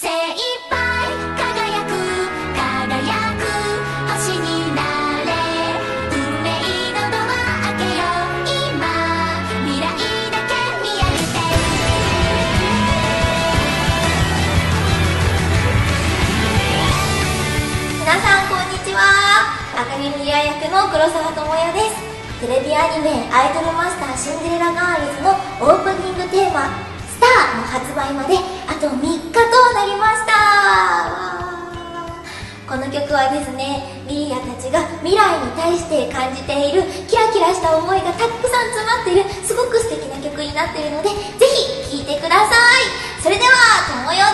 皆さんこんにちは。赤毛ミラ役の黒沢智也です。テレビアニメ「アイドルマスターシンデレラガールズ」のオープニングテーマ「スター」の発売まであと3日曲はですねリーヤたちが未来に対して感じているキラキラした思いがたくさん詰まっているすごく素敵な曲になっているのでぜひ聴いてください。それでは「ともよ